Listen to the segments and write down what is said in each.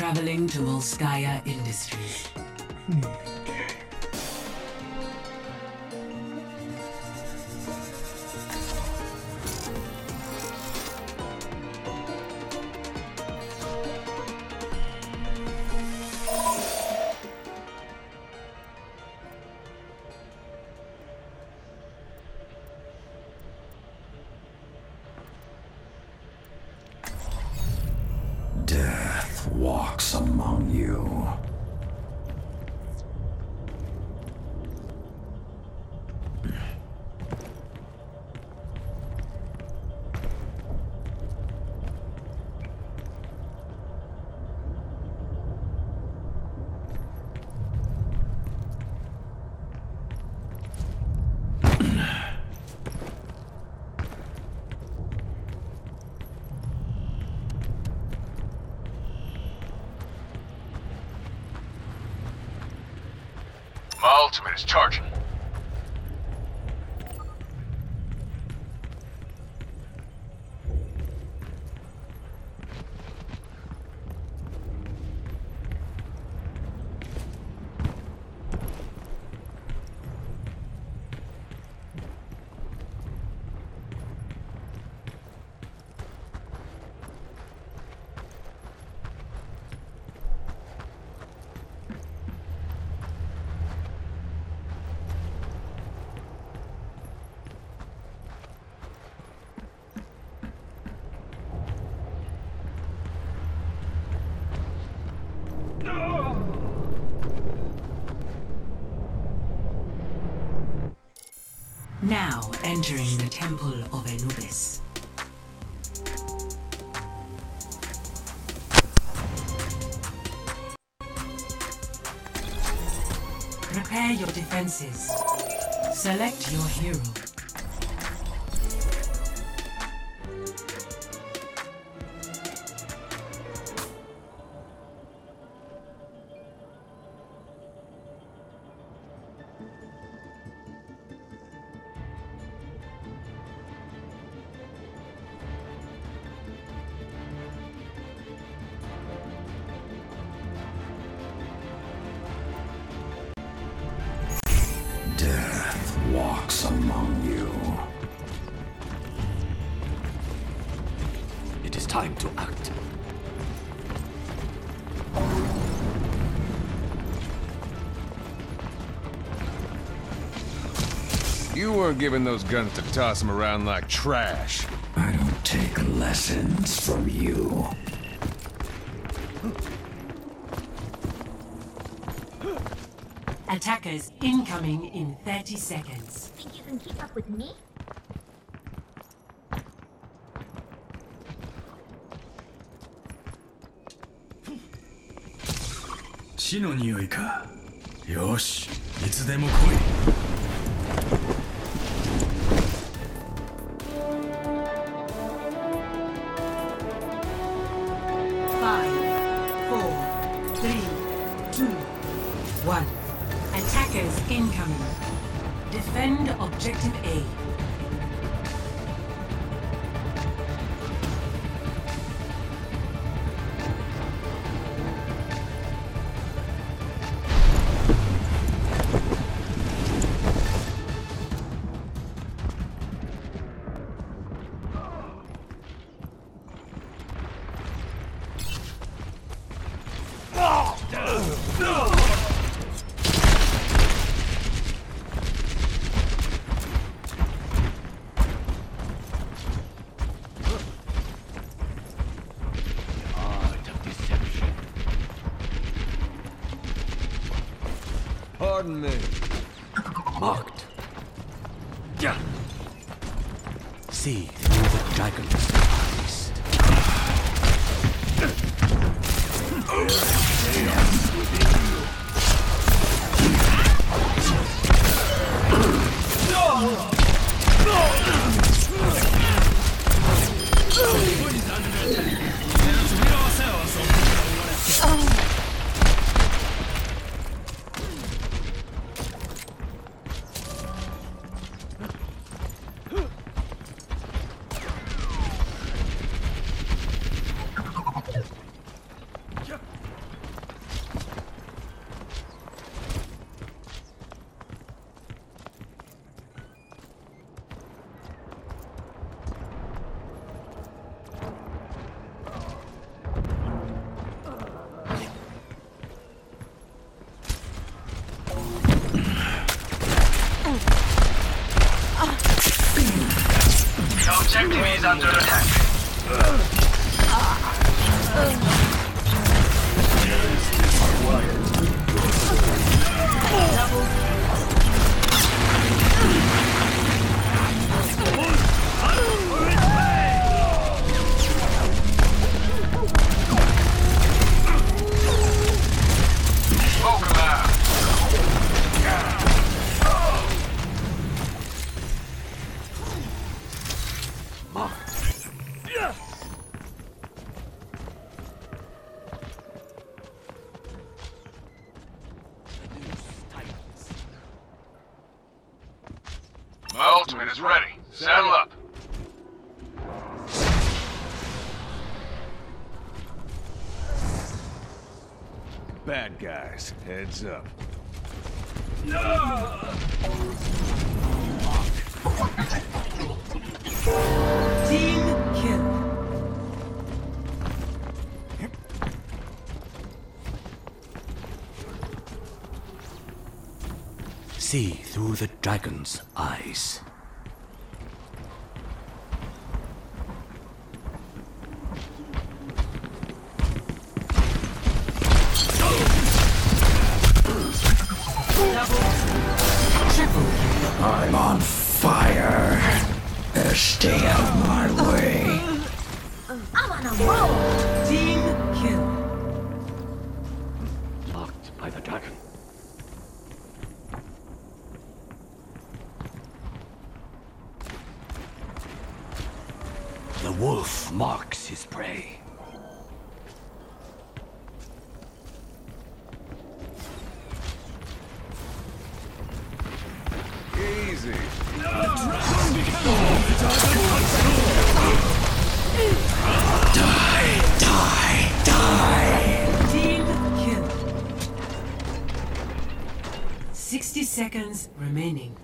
Traveling to Volskaya Industries. Death ultimate is charging. Now entering the Temple of Anubis. Prepare your defenses. Select your hero. weren't given those guns to toss them around like trash. I don't take lessons from you. Attackers incoming in 30 seconds. Think you can keep up with me? 死の匂いかよしいつでも来い bad guys. Heads up. Team kill. See through the dragon's eyes. see. Die! Die! Die! Team kill. 60 seconds remaining.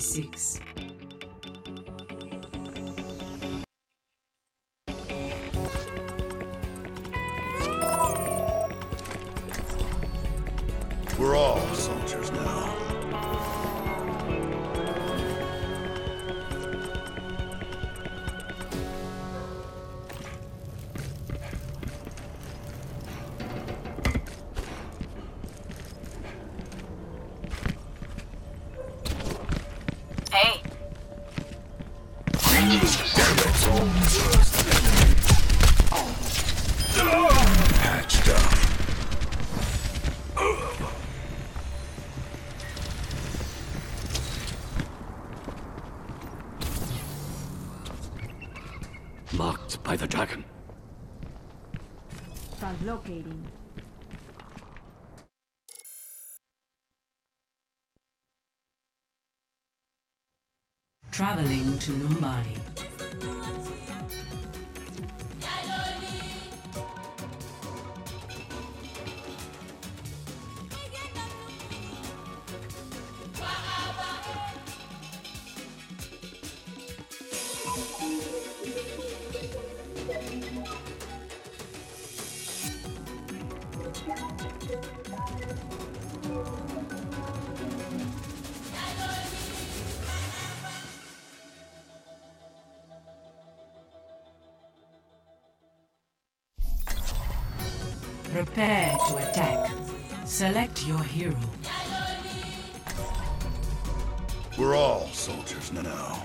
66. Patched up. Marked by the dragon. Translocating. Traveling to Numbani. Prepare to attack. Select your hero. We're all soldiers now.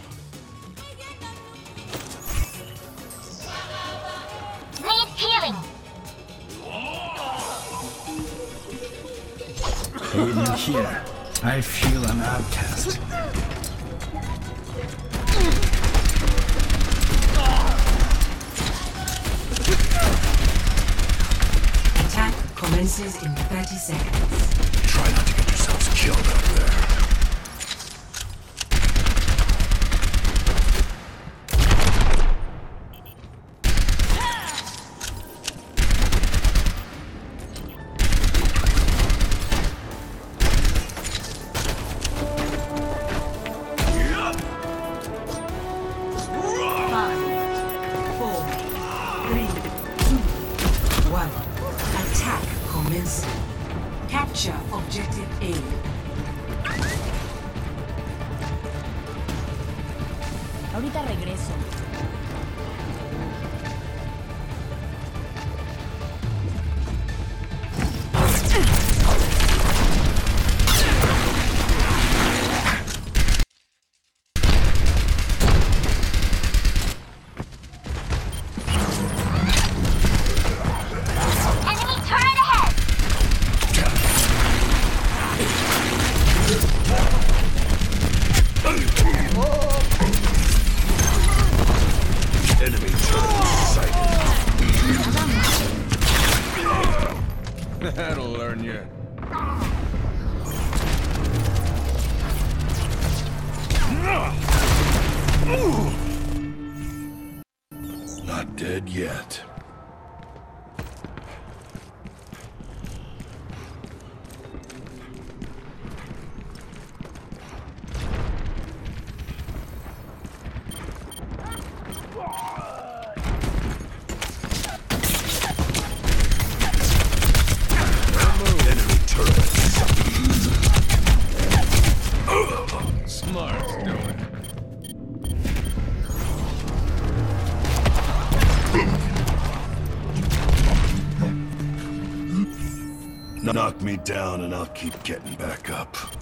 Need healing. Even here, I feel an outcast. Commences in 30 seconds. Try not to get yourselves killed objective A. Ahorita regreso. Knock me down and I'll keep getting back up.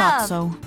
Love. thought so.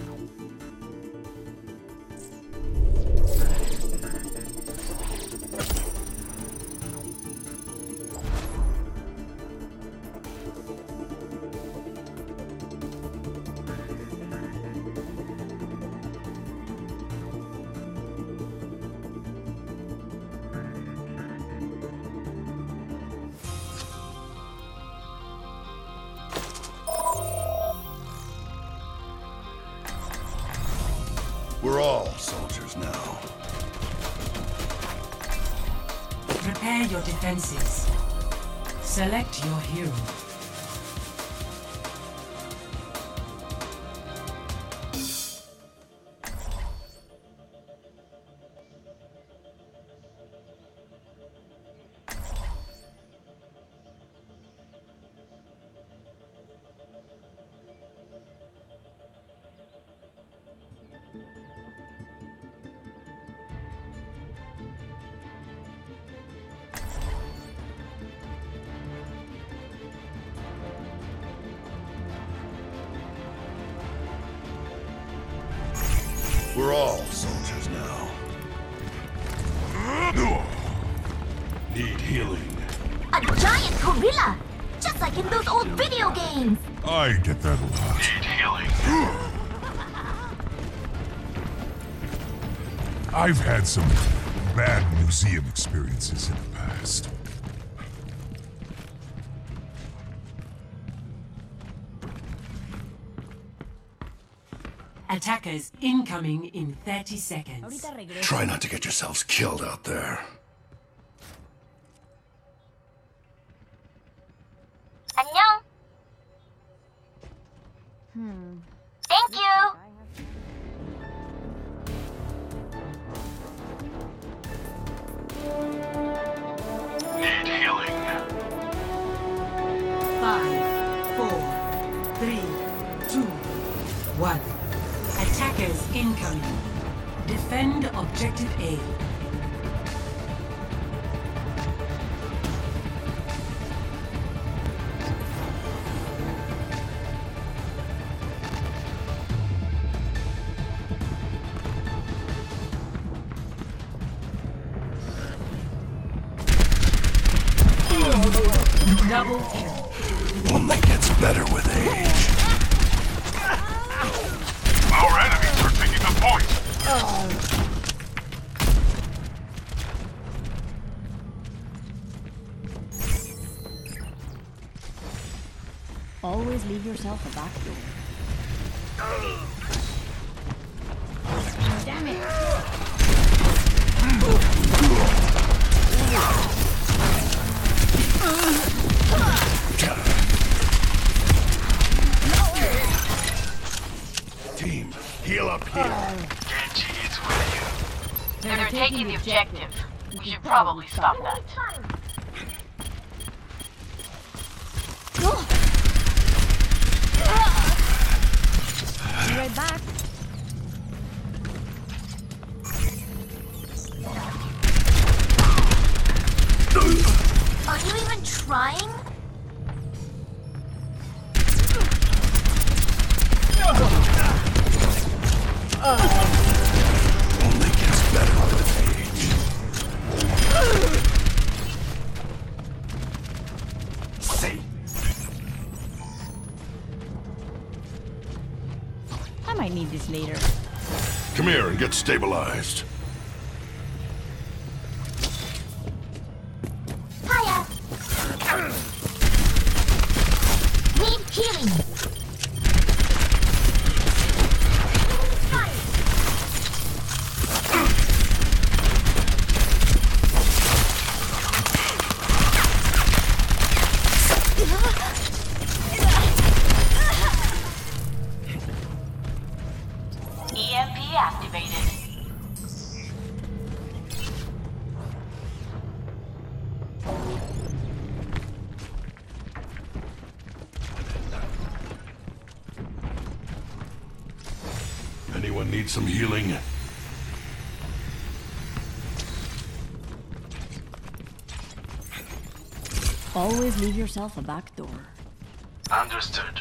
All soldiers now. Need healing. A giant gorilla, just like in those old video games. I get that a lot. Need healing. I've had some bad museum experiences in the past. Attackers incoming in 30 seconds. Try not to get yourselves killed out there. 안녕. Thank you. Need healing. Five, Attackers incoming. Defend objective A. They're the objective. We should probably stop that. Be right back. stabilized. always leave yourself a back door. Understood.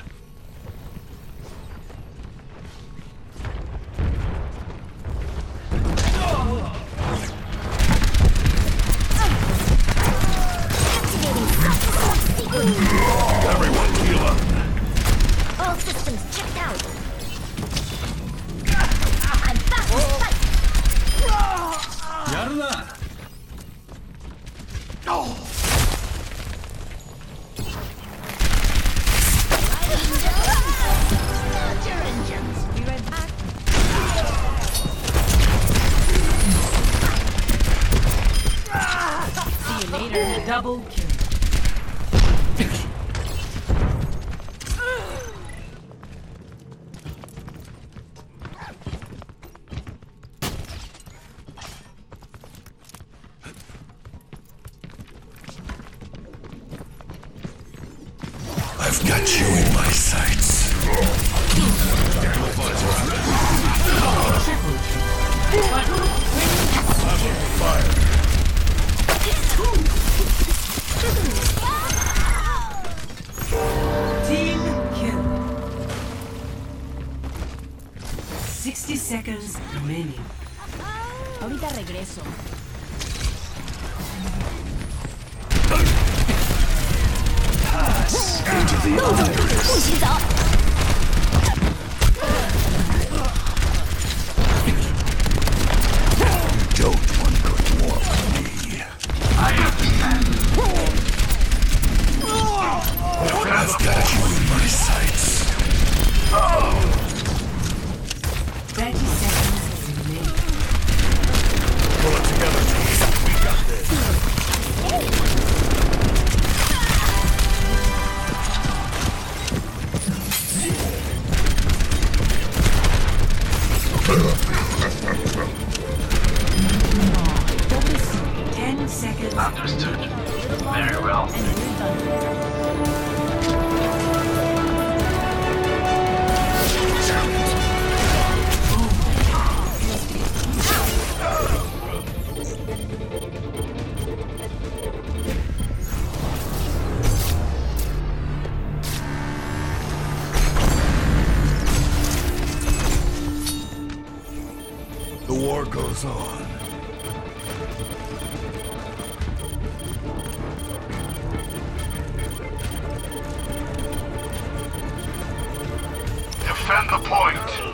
Double kill. 不许走 Defend the point.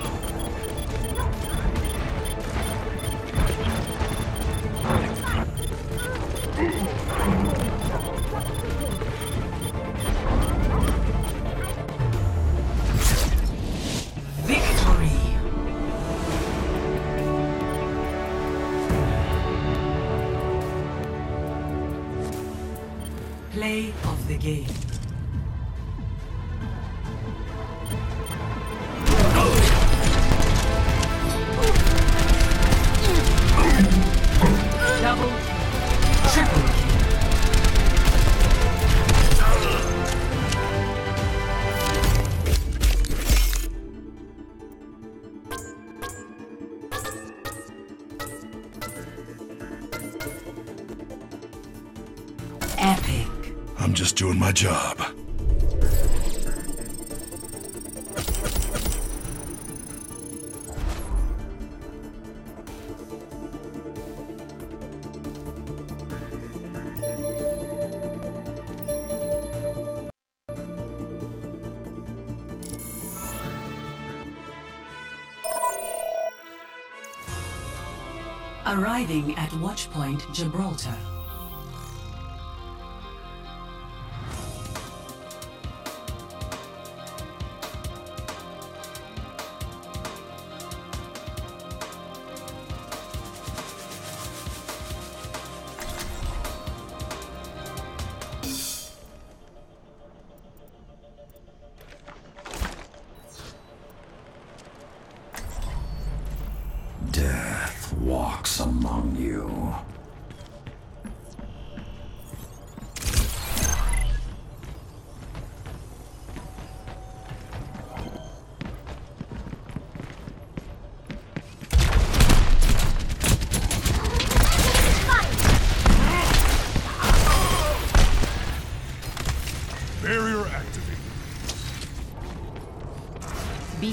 job. Arriving at Watchpoint Gibraltar.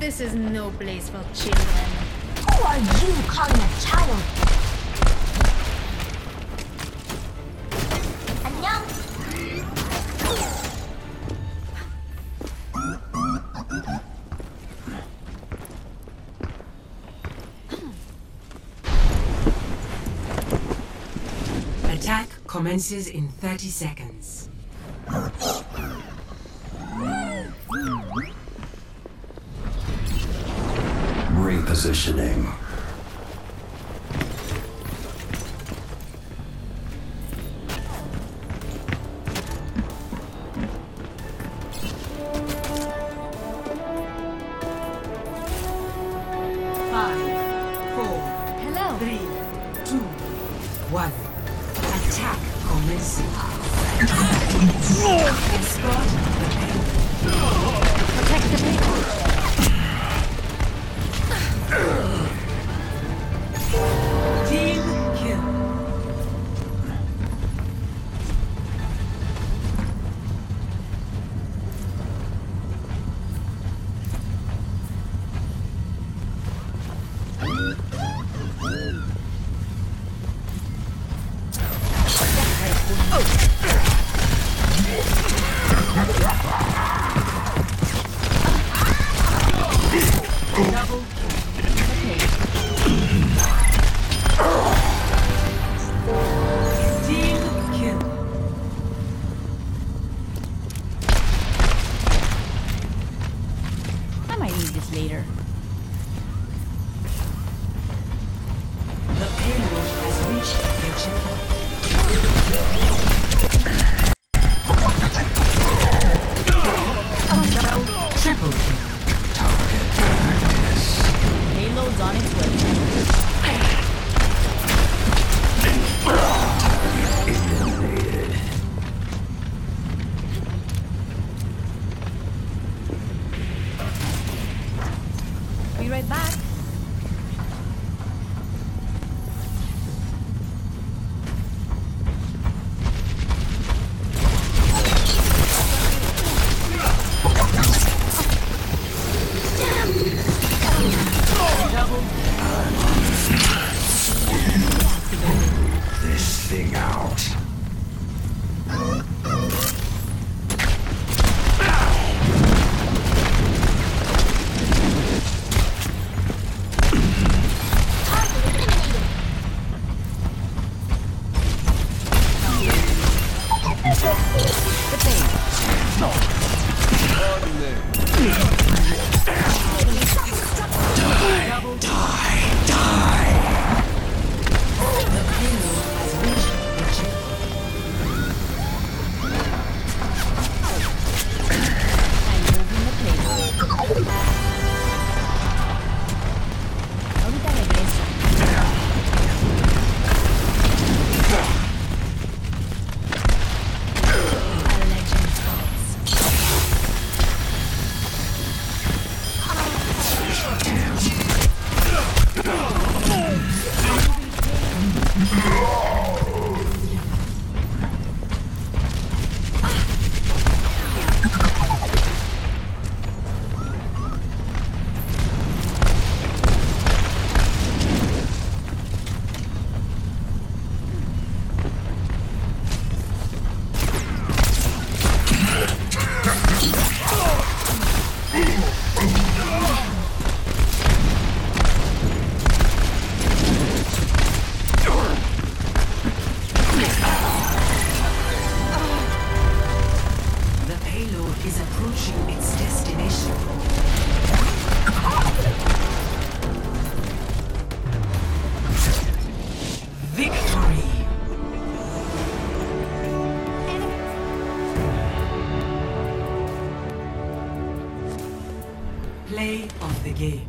This is no place for children. Who are you calling a child? Attack commences in 30 seconds. positioning. right back. play of the game.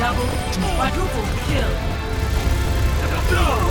Double, quadruple kill. No!